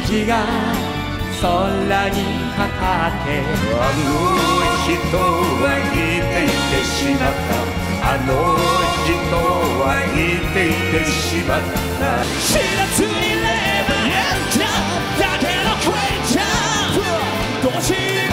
虹が空にかかって。あの人は生きていてしまった。あの人は生きていてしまった。知らずにレブエンターだけのクレイチャー